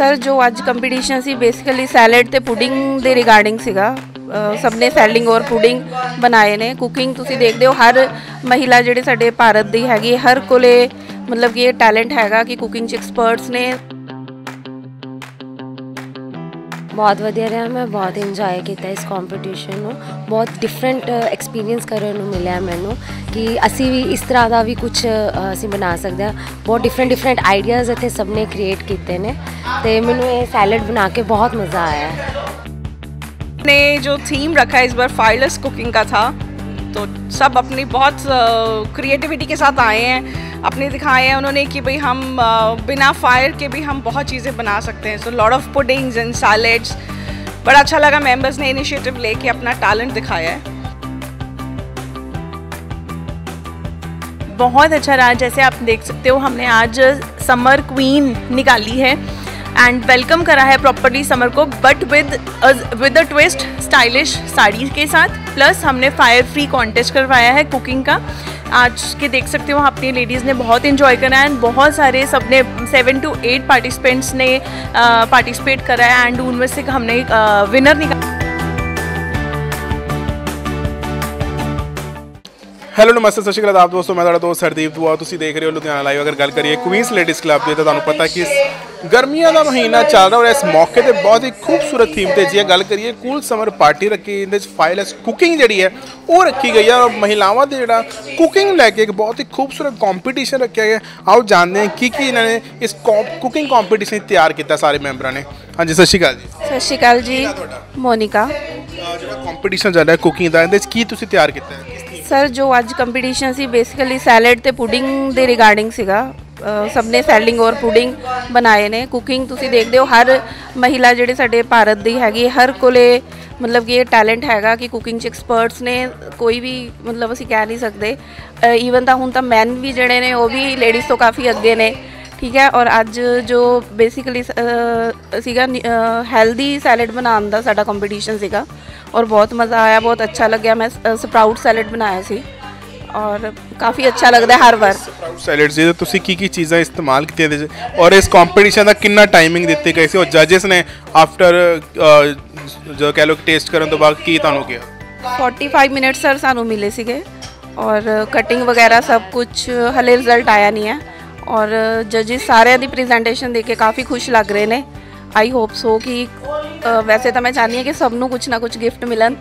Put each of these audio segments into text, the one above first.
Sir, ਜੋ ਅੱਜ competition ਸੀ ਬੇਸਿਕਲੀ ਸੈਲਡ ਤੇ ਪੁਡਿੰਗ ਦੇ ਰਿਗਾਰਡਿੰਗ ਸੀਗਾ। ਸਭ ਨੇ ਸੈਲਿੰਗ ਔਰ ਪੁਡਿੰਗ ਬਣਾਏ ਨੇ। ਕੁਕਿੰਗ ਤੁਸੀਂ ਦੇਖਦੇ ਹੋ, ਹਰ ਮਹਿਲਾ ਜਿਹੜੇ ਸਾਡੇ ਭਾਰਤ ਦੀ ਹੈਗੀ ਹਰ ਕੋਲੇ ਮਤਲਬ ਕਿ ਇਹ ਟੈਲੈਂਟ ਹੈਗਾ ਕਿ ਕੁਕਿੰਗ ਚ ਐਕਸਪਰਟਸ ਨੇ। ਬਹੁਤ ਵਧੀਆ ਰਿਹਾ ਮੈਂ ਬਹੁਤ ਇੰਜੋਏ ਕੀਤਾ ਇਸ ਕੰਪੀਟੀਸ਼ਨ ਨੂੰ ਬਹੁਤ ਡਿਫਰੈਂਟ ਐਕਸਪੀਰੀਅੰਸ ਕਰਨ ਨੂੰ ਮਿਲਿਆ ਮੈਨੂੰ ਕਿ ਅਸੀਂ ਵੀ ਇਸ ਤਰ੍ਹਾਂ ਦਾ ਵੀ ਕੁਝ ਅਸੀਂ ਬਣਾ ਸਕਦੇ ਹਾਂ ਬਹੁਤ ਡਿਫਰੈਂਟ ਡਿਫਰੈਂਟ ਆਈਡੀਆਜ਼ ਇੱਥੇ ਸਭ ਨੇ ਕ੍ਰੀਏਟ ਕੀਤੇ ਨੇ ਤੇ ਮੈਨੂੰ ਇਹ ਸੈਲਡ ਬਣਾ ਕੇ ਬਹੁਤ ਮਜ਼ਾ ਆਇਆ ਹੈ ने जो थीम रखा है इस बार फायरलेस कुकिंग का था तो सब अपनी बहुत क्रिएटिविटी के साथ आए हैं अपने दिखाए हैं उन्होंने कि भाई हम बिना फायर के भी हम बहुत चीज़ें बना सकते हैं। So lot of puddings and salads बड़ा अच्छा लगा मेंबर्स ने इनिशिएटिव लेके अपना टैलेंट दिखाया है। बहुत अच्छा रहा, जैसे आप देख सकते हो, हमने आज समर क्वीन निकाली है एंड वेलकम करा है प्रॉपरली समर को but with with a twist stylish sari के साथ प्लस हमने फायर फ्री कॉन्टेस्ट करवाया है कुकिंग का। आज के देख सकते हो अपनी लेडीज़ ने बहुत इन्जॉय करा है एंड बहुत सारे सबने सेवन टू एट पार्टिसिपेंट्स ने पार्टिसिपेट करा है एंड उनमें से हमने विनर निकाला। ਹੈਲੋ ਨਮਸਤੇ ਸਤਿ ਸ਼੍ਰੀ ਅਕਾਲ ਆਪ ਦੋਸਤੋ ਮੈਂ ਤੁਹਾਡਾ ਦੋਸਤ ਹਰਦੀਪ ਦੁਆ। ਤੁਸੀਂ ਦੇਖ ਰਹੇ ਹੋ ਲੁਧਿਆਣਾ ਲਾਈਵ ਅਗਰ ਗੱਲ ਕਰੀਏ ਕੁਈਨਸ ਲੇਡੀਜ਼ ਕਲੱਬ ਦੀ ਤਾਂ ਤੁਹਾਨੂੰ ਪਤਾ ਕਿ ਗਰਮੀਆਂ ਦਾ ਮਹੀਨਾ ਚੱਲ ਰਿਹਾ ਔਰ ਇਸ ਮੌਕੇ ਤੇ ਬਹੁਤ ਹੀ ਖੂਬਸੂਰਤ ਥੀਮ ਤੇ ਜੇ ਗੱਲ ਕਰੀਏ ਕੂਲ ਸਮਰ ਪਾਰਟੀ ਰੱਖੀ ਇਹਦੇ ਵਿੱਚ ਫਾਇਲਸ ਕੁਕਿੰਗ ਜਿਹੜੀ ਹੈ ਉਹ ਰੱਖੀ ਗਈ ਹੈ। ਔਰ ਮਹਿਲਾਵਾਂ ਦੇ ਜਿਹੜਾ ਕੁਕਿੰਗ ਲੈ ਕੇ ਇੱਕ ਬਹੁਤ ਹੀ ਖੂਬਸੂਰਤ ਕੰਪੀਟੀਸ਼ਨ ਰੱਖਿਆ ਗਿਆ। ਆਓ ਜਾਣਦੇ ਹਾਂ ਕੀ ਕੀ ਇਹਨਾਂ ਨੇ ਇਸ ਕੁਕਿੰਗ ਕੰਪੀਟੀਸ਼ਨ ਤਿਆਰ ਕੀਤਾ ਸਾਰੇ ਮੈਂਬਰਾਂ ਨੇ। ਹਾਂਜੀ ਸਤਿ ਸ਼੍ਰੀ ਅਕਾਲ ਜੀ। ਸਤਿ ਸ਼੍ਰੀ ਅਕਾਲ ਜੀ। ਮੋਨਿਕਾ। ਜਿਹੜਾ ਕੰਪੀਟੀਸ਼ਨ ਚੱਲ ਰਿਹਾ ਕੁਕਿੰਗ ਦਾ ਇਹਦੇ ਵਿੱਚ ਕੀ ਤੁਸੀਂ ਤਿਆਰ ਕੀਤਾ ਹੈ? ਸਰ, ਜੋ ਅੱਜ ਕੰਪੀਟੀਸ਼ਨ ਸੀ ਬੇਸਿਕਲੀ ਸੈਲਡ ਤੇ ਪੁਡਿੰਗ ਦੇ ਰਿਗਾਰਡਿੰਗ ਸੀਗਾ। ਸਭ ਨੇ ਸੈਲਿੰਗ ਔਰ ਪੁਡਿੰਗ ਬਣਾਏ ਨੇ। ਕੁਕਿੰਗ ਤੁਸੀਂ ਦੇਖਦੇ ਹੋ, ਹਰ ਮਹਿਲਾ ਜਿਹੜੇ ਸਾਡੇ ਭਾਰਤ ਦੀ ਹੈਗੀ ਹਰ ਕੋਲੇ ਮਤਲਬ ਕਿ ਇਹ ਟੈਲੈਂਟ ਹੈਗਾ ਕਿ ਕੁਕਿੰਗ ਚ ਐਕਸਪਰਟਸ ਨੇ, ਕੋਈ ਵੀ ਮਤਲਬ ਅਸੀਂ ਕਹਿ ਨਹੀਂ ਸਕਦੇ। ਈਵਨ ਤਾਂ ਹੁਣ ਤਾਂ ਮੈਨ ਵੀ ਜਿਹੜੇ ਨੇ, ਉਹ ਵੀ ਲੇਡੀਜ਼ ਤੋਂ ਕਾਫੀ ਅੱਗੇ ਨੇ। ਠੀਕ ਹੈ ਔਰ ਅੱਜ ਜੋ ਬੇਸਿਕਲੀ ਸੀਗਾ ਹੈਲਦੀ ਸੈਲਡ ਬਣਾਉਣ ਦਾ ਸਾਡਾ ਕੰਪੀਟੀਸ਼ਨ ਸੀਗਾ ਔਰ ਬਹੁਤ ਮਜ਼ਾ ਆਇਆ ਬਹੁਤ ਅੱਛਾ ਲੱਗਿਆ ਮੈਂ ਸਪਰਾਊਟ ਸੈਲਡ ਬਣਾਇਆ ਸੀ ਔਰ ਕਾਫੀ ਅੱਛਾ ਲੱਗਦਾ ਹੈ ਹਰ ਵਾਰ ਸਪਰਾਊਟ ਸੈਲਡ ਜੀ ਤੁਸੀਂ ਕੀ ਕੀ ਚੀਜ਼ਾਂ ਇਸਤੇਮਾਲ ਕੀਤੀਆਂ ਇਹਦੇ 'ਚ ਔਰ ਇਸ ਕੰਪੀਟੀਸ਼ਨ ਦਾ ਕਿੰਨਾ ਟਾਈਮਿੰਗ ਦਿੱਤੀ ਗਈ ਸੀ ਔਰ ਜੱਜਸ ਨੇ ਆਫਟਰ ਜੋ ਕਹਿ ਲੋ ਟੇਸਟ ਕਰਨ ਤੋਂ ਬਾਅਦ ਕੀ ਤੁਹਾਨੂੰ ਕਿਹਾ 45 ਮਿੰਟ ਸਰ ਸਾਨੂੰ ਮਿਲੇ ਸੀਗੇ ਔਰ ਕਟਿੰਗ ਵਗੈਰਾ ਸਭ ਕੁਝ ਹਲੇ ਰਿਜ਼ਲਟ ਆਇਆ ਨਹੀਂ ਹੈ ਔਰ ਜੱਜਿਸ ਸਾਰਿਆਂ ਦੀ ਪ੍ਰੈਜੈਂਟੇਸ਼ਨ ਦੇਖ ਕੇ ਕਾਫੀ ਖੁਸ਼ ਲੱਗ ਰਹੇ ਨੇ। ਆਈ ਹੋਪ ਸੋ ਕਿ ਵੈਸੇ ਤਾਂ ਮੈਂ ਚਾਹਨੀ ਹਾਂ ਕਿ ਸਭ ਨੂੰ ਕੁਝ ਨਾ ਕੁਝ ਗਿਫਟ ਮਿਲਣ।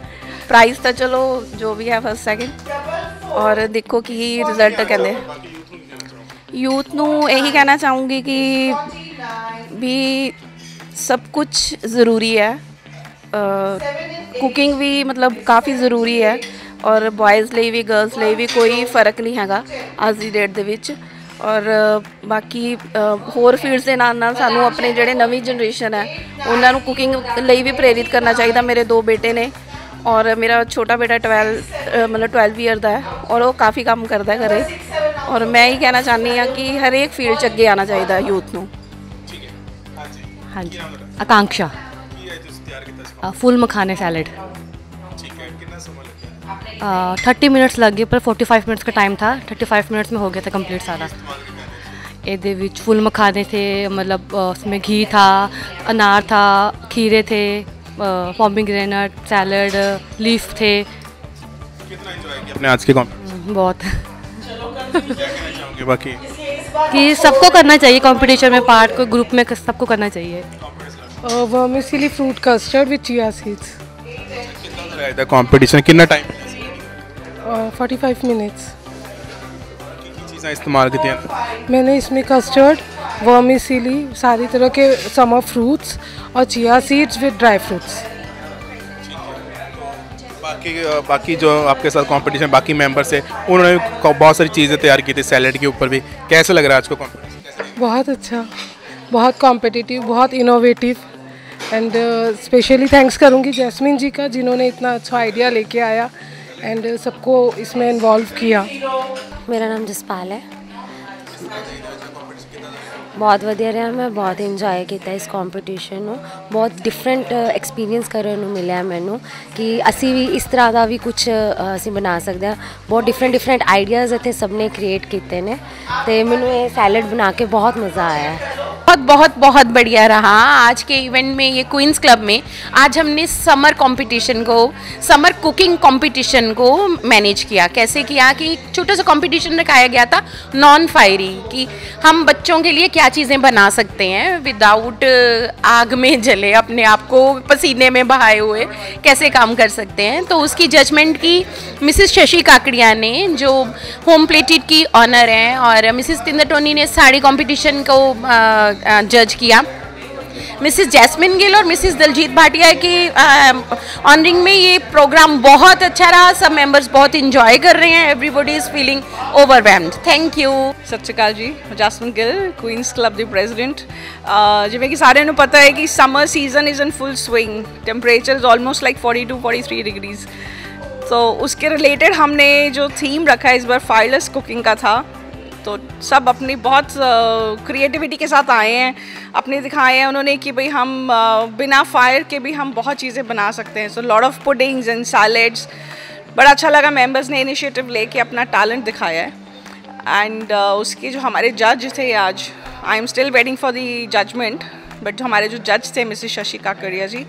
ਪ੍ਰਾਈਜ਼ ਤਾਂ ਚਲੋ, ਜੋ ਵੀ ਹੈ ਫਸਟ ਸੈਕਿੰਡ ਔਰ ਦੇਖੋ ਕੀ ਰਿਜ਼ਲਟ ਕਹਿੰਦੇ। ਯੂਥ ਨੂੰ ਇਹੀ ਕਹਿਣਾ ਚਾਹੂੰਗੀ ਕਿ ਵੀ ਸਭ ਕੁਝ ਜ਼ਰੂਰੀ ਹੈ। ਕੁਕਿੰਗ ਵੀ ਮਤਲਬ ਕਾਫੀ ਜ਼ਰੂਰੀ ਹੈ। ਔਰ ਬॉयਜ਼ ਲਈ ਵੀ ਗਰਲਸ ਲਈ ਵੀ ਕੋਈ ਫ਼ਰਕ ਨਹੀਂ ਹੈਗਾ ਅੱਜ ਦੀ ਡੇਟ ਦੇ ਵਿੱਚ। ਔਰ ਬਾਕੀ ਹੋਰ ਫੀਲਡਸ ਦੇ ਨਾਲ ਨਾਲ ਸਾਨੂੰ ਆਪਣੇ ਜਿਹੜੇ ਨਵੀਂ ਜਨਰੇਸ਼ਨ ਹੈ ਉਹਨਾਂ ਨੂੰ ਕੁਕਿੰਗ ਲਈ ਵੀ ਪ੍ਰੇਰਿਤ ਕਰਨਾ ਚਾਹੀਦਾ। ਮੇਰੇ ਦੋ ਬੇਟੇ ਨੇ ਔਰ ਮੇਰਾ ਛੋਟਾ ਬੇਟਾ 12 ਅ, ਮਤਲਬ 12 ਇਅਰ ਦਾ ਹੈ ਔਰ ਉਹ ਕਾਫੀ ਕੰਮ ਕਰਦਾ ਹੈ ਘਰੇ। ਔਰ ਮੈਂ ਹੀ ਕਹਿਣਾ ਚਾਹੁੰਦੀ ਹਾਂ ਕਿ ਹਰੇਕ ਫੀਲਡ 'ਚ ਅੱਗੇ ਆਉਣਾ ਚਾਹੀਦਾ ਯੂਥ ਨੂੰ। ਹਾਂਜੀ। ਆਕਾਂक्षा फुल मखाने सैलड थर्टी मिनट्स लग गए पर फोर्टी फाइव मिनट्स का टाइम था थर्टी फाइव मिनट्स में हो गया था कंप्लीट सारा ਇਹਦੇ ਵਿੱਚ ਫੁੱਲ ਮਖਾਨੇ थे मतलब अ, उसमें घी था अनार था खीरे थे पॉमिग्रेनेट सैलड लीफ थे कितना एंजॉय किया अपने आज के कंपीटिशन बहुत क्या कहना चाहोगे बाकी कि सबको करना चाहिए कंपटीशन में पार्ट को ग्रुप में सबको करना चाहिए vermicelli fruit custard with chia seeds रहा था कंपटीशन कितना टाइम फोर्टी फाइव मिनट्स चीज़ें इस्तेमाल की मैंने इसमें कस्टर्ड वर्मिसिली सारी तरह के समर फ्रूट्स और chia seeds with dry fruits बाकी बाकी जो आपके साथ कंपटीशन बाकी मेंबर्स है उन्होंने भी बहुत सारी चीज़ें तैयार की थी सैलड के ऊपर भी। कैसे लग रहा है आज को कंपटीशन बहुत अच्छा बहुत कॉम्पिटिटिव बहुत इनोवेटिव एंड स्पेशली थैंक्स करूँगी जैस्मिन जी का जिन्होंने इतना अच्छा आइडिया लेके आया एंड सबको इसमें इन्वॉल्व किया ਮੇਰਾ ਨਾਮ ਜਸਪਾਲ ਹੈ ਬਹੁਤ ਵਧੀਆ ਰਿਹਾ ਮੈਂ ਬਹੁਤ ਇੰਜੋਏ ਕੀਤਾ ਇਸ ਕੰਪੀਟੀਸ਼ਨ ਨੂੰ ਬਹੁਤ ਡਿਫਰੈਂਟ ਐਕਸਪੀਰੀਅੰਸ ਕਰਨ ਨੂੰ ਮਿਲਿਆ ਮੈਨੂੰ ਕਿ ਅਸੀਂ ਵੀ ਇਸ ਤਰ੍ਹਾਂ ਦਾ ਵੀ ਕੁਝ ਅਸੀਂ ਬਣਾ ਸਕਦੇ ਹਾਂ ਬਹੁਤ ਡਿਫਰੈਂਟ ਡਿਫਰੈਂਟ ਆਈਡੀਆਜ਼ ਇੱਥੇ ਸਭ ਨੇ ਕ੍ਰੀਏਟ ਕੀਤੇ ਨੇ ਤੇ ਮੈਨੂੰ ਇਹ ਸੈਲਡ ਬਣਾ ਕੇ ਬਹੁਤ ਮਜ਼ਾ ਆਇਆ बहुत बहुत बहुत बढ़िया रहा। आज के इवेंट में, ये क्वींस क्लब में, आज हमने समर कंपटीशन को समर कुकिंग कंपटीशन को मैनेज किया। कैसे किया कि एक छोटा सा कंपटीशन रखाया गया था नॉन फायरी कि हम बच्चों के लिए क्या चीज़ें बना सकते हैं विदाउट आग में जले, अपने आप को पसीने में बहाए हुए कैसे काम कर सकते हैं। तो उसकी जजमेंट की मिसिस शशि काकड़िया ने, जो होम प्लेटेड की ऑनर हैं, और मिसिस तिंदर टोनी ने साड़ी कंपटीशन को जज किया मिसिस जैस्मिन गिल और मिसिस दलजीत भाटिया की ऑनरिंग में ये प्रोग्राम बहुत अच्छा रहा सब मेंबर्स बहुत इंजॉय कर रहे हैं everybody is feeling overwhelmed thank you ਸਤਿ ਸ਼੍ਰੀ ਅਕਾਲ ਜੀ ਜਸਮਨ ਗਿੱਲ ਕੁਈਨਸ ਕਲੱਬ ਦੀ ਪ੍ਰੈਜ਼ੀਡੈਂਟ ਜਿਵੇਂ ਕਿ ਸਾਰਿਆਂ ਨੂੰ ਪਤਾ ਹੈ ਕਿ summer season is in full swing temperature is almost like 42 43 degrees तो उसके रिलेटेड हमने जो थीम रखा है इस बार फायरलेस कुकिंग का था तो सब अपनी बहुत क्रिएटिविटी के साथ आए हैं अपने दिखाए हैं उन्होंने कि भाई हम बिना फायर के भी हम बहुत चीज़ें बना सकते हैं। So lot of puddings and salads बड़ा अच्छा लगा मेंबर्स ने इनिशिएटिव लेके अपना टैलेंट दिखाया है। एंड uh, उसके जो हमारे जज थे आज I am still waiting for the judgement but जो हमारे जो जज थे Mrs Shashi Kakadia ji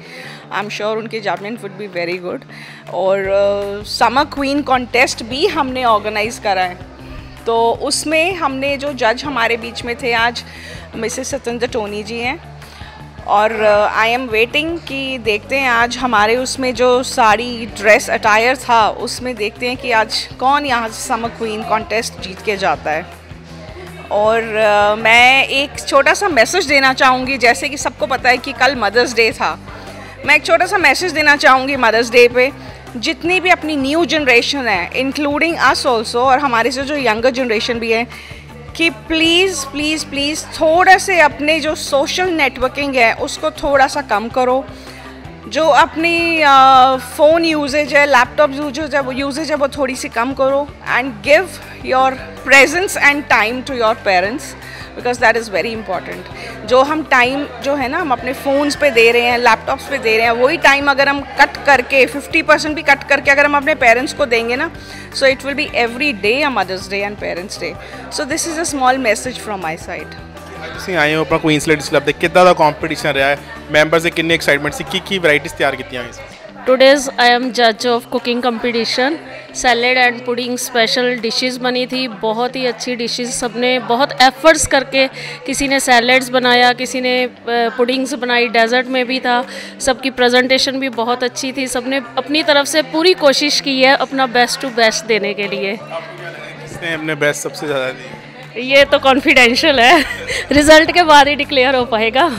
I am sure उनके judgement would be very good और समर क्वीन कॉन्टेस्ट भी हमने ऑर्गेनाइज़ करा है। तो उसमें हमने जो जज हमारे बीच में थे आज मिसेस सत्येंद्र टोनी जी हैं। और आई एम वेटिंग कि देखते हैं आज हमारे उसमें जो साड़ी ड्रेस अटायर था उसमें देखते हैं कि आज कौन यहाँ से समर क्वीन कॉन्टेस्ट जीत के जाता है। और uh, मैं एक छोटा सा मैसेज देना चाहूँगी जैसे कि सबको पता है कि कल मदर्स डे था। मैं एक छोटा सा मैसेज देना चाहूँगी मदर्स डे पे जितनी भी अपनी न्यू जनरेशन है इंक्लूडिंग अस ऑल्सो और हमारे से जो यंगर जनरेशन भी है, कि प्लीज़ प्लीज़ प्लीज़ थोड़ा से अपने जो सोशल नेटवर्किंग है, उसको थोड़ा सा कम करो। जो अपनी फ़ोन यूजेज है लैपटॉप यूजेज है, वो यूजेज है, वो थोड़ी सी कम करो and give your presence and time to your parents because that is very important जो हम टाइम जो है ना, हम अपने फ़ोन्स पे दे रहे हैं लैपटॉप्स पे दे रहे हैं, वही टाइम अगर हम कट करके 50 परसेंट भी कट करके अगर हम अपने पेरेंट्स को देंगे ना so it will be every day a mother's day and parents day so this is a small message from my side ਤੁਸੀਂ ਆਏ ਹੋ ਆਪਣਾ ਕੁਈਨਸ ਲੇਡੀਜ਼ ਕਲੱਬ ਦੇ ਕਿੱਦਾਂ ਦਾ ਕੰਪੀਟੀਸ਼ਨ ਰਿਹਾ ਹੈ ਮੈਂਬਰਸ ਦੇ ਕਿੰਨੇ ਐਕਸਾਈਟਮੈਂਟ ਸੀ ਕੀ ਕੀ ਵੈਰਾਈਟੀਜ਼ ਤਿਆਰ ਕੀਤੀਆਂ ਹੋਈਆਂ ਸੀ टुडेज़ आई एम जज of cooking competition salad and pudding special dishes बनी थी बहुत ही अच्छी डिशेस सबने बहुत एफर्ट्स करके किसी ने सैलेड्स बनाया किसी ने पुडिंग्स बनाई डेजर्ट में भी था सबकी प्रेजेंटेशन भी बहुत अच्छी थी सबने अपनी तरफ से पूरी कोशिश की है अपना बेस्ट टू बेस्ट देने के लिए किसने अपने बेस्ट सबसे ज़्यादा दी ये तो कॉन्फिडेंशियल है रिजल्ट के बाद ही डिक्लेयर हो पाएगा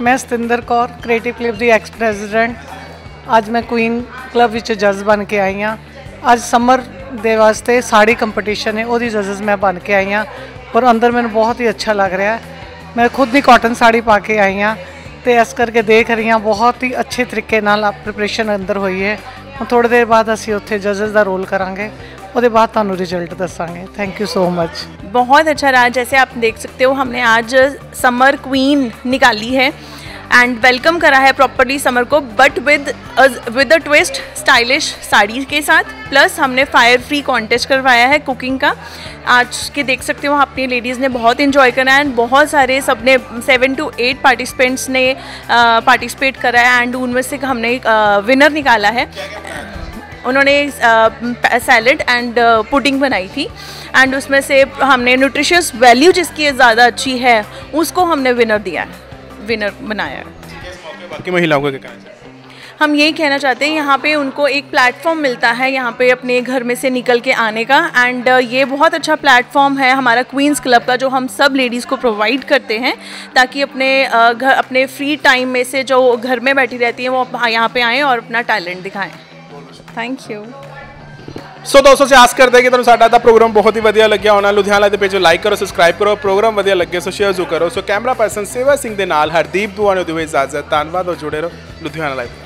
ਮੈਂ ਸਤਿੰਦਰ ਕੌਰ ਕ੍ਰੀਏਟਿਵ ਕਲੱਬ ਦੀ ਐਕਸ ਪ੍ਰੈਜ਼ੀਡੈਂਟ ਅੱਜ ਮੈਂ ਕੁਈਨ ਕਲੱਬ ਵਿੱਚ ਜੱਜ ਬਣ ਕੇ ਆਈ ਹਾਂ ਅੱਜ ਸਮਰ ਦੇ ਵਾਸਤੇ ਸਾੜੀ ਕੰਪੀਟੀਸ਼ਨ ਹੈ ਉਹਦੀ ਜੱਜਸ ਮੈਂ ਬਣ ਕੇ ਆਈ ਹਾਂ ਪਰ ਅੰਦਰ ਮੈਨੂੰ ਬਹੁਤ ਹੀ ਅੱਛਾ ਲੱਗ ਰਿਹਾ ਮੈਂ ਖੁਦ ਹੀ ਕਾਟਨ ਸਾੜੀ ਪਾ ਕੇ ਆਈ ਹਾਂ ਤੇ ਇਸ ਕਰਕੇ ਦੇਖ ਰਹੀ ਹਾਂ ਬਹੁਤ ਹੀ ਅੱਛੇ ਤਰੀਕੇ ਨਾਲ ਪ੍ਰਿਪਰੇਸ਼ਨ ਅੰਦਰ ਹੋਈ ਹੈ ਹੁਣ ਥੋੜੀ ਦੇਰ ਬਾਅਦ ਅਸੀਂ ਉੱਥੇ ਜੱਜਸ ਦਾ ਰੋਲ ਕਰਾਂਗੇ ਉਹਦੇ ਬਾਅਦ ਤੁਹਾਨੂੰ ਰਿਜ਼ਲਟ ਦੱਸਾਂਗੇ ਥੈਂਕ ਯੂ ਸੋ मच बहुत अच्छा रहा जैसे आप देख सकते हो हमने आज समर क्वीन निकाली है एंड वेलकम करा है प्रॉपरली समर को but with with a twist stylish sari के साथ प्लस हमने फायर फ्री कॉन्टेस्ट करवाया है कुकिंग का आज के देख सकते हो अपनी लेडीज़ ने बहुत इन्जॉय करा एंड बहुत सारे सबने सेवन टू एट पार्टिसिपेंट्स ने पार्टिसिपेट करा है एंड उनमें से हमने विनर निकाला है उन्होंने सैलड एंड पुडिंग बनाई थी। एंड उसमें से हमने न्यूट्रिशियस वैल्यू जिसकी ज़्यादा अच्छी है उसको हमने विनर दिया है। विनर बनाया है। बाकी महिलाओं को क्या हम यही कहना चाहते हैं यहाँ पे उनको एक प्लेटफॉर्म मिलता है यहाँ पे अपने घर में से निकल के आने का। एंड ये बहुत अच्छा प्लेटफॉर्म है हमारा क्वींस क्लब का जो हम सब लेडीज़ को प्रोवाइड करते हैं ताकि अपने घर अपने फ्री टाइम में से जो घर में बैठी रहती हैं वो यहाँ पे आएँ और अपना टैलेंट दिखाएँ। ਥੈਂਕ ਯੂ ਸੋ ਦੋਸਤੋ ਅਸੀਂ ਆਸ ਕਰਦੇ ਕਿ ਤੁਹਾਨੂੰ ਸਾਡਾ ਤਾਂ ਪ੍ਰੋਗਰਾਮ ਬਹੁਤ ਹੀ ਵਧੀਆ ਲੱਗਿਆ ਹੋਣਾ ਲੁਧਿਆਣਾ ਦੇ ਪੇਜ ਨੂੰ ਲਾਈਕ ਕਰੋ ਸਬਸਕ੍ਰਾਈਬ ਕਰੋ ਪ੍ਰੋਗਰਾਮ ਵਧੀਆ ਲੱਗੇ ਸੋ ਸ਼ੇਅਰ ਜ਼ਰੂਰ ਕਰੋ ਸੋ ਕੈਮਰਾ ਪਰਸਨ ਸੇਵਾ ਸਿੰਘ ਦੇ ਨਾਲ ਹਰਦੀਪ ਦੁਆਨੋ ਦਿਵੇ ਇਜਾਜ਼ਤ ਧੰਨਵਾਦ ਹੋ ਜੁੜੇ ਰਹੋ ਲੁਧਿਆਣਾ ਲਾਈਵ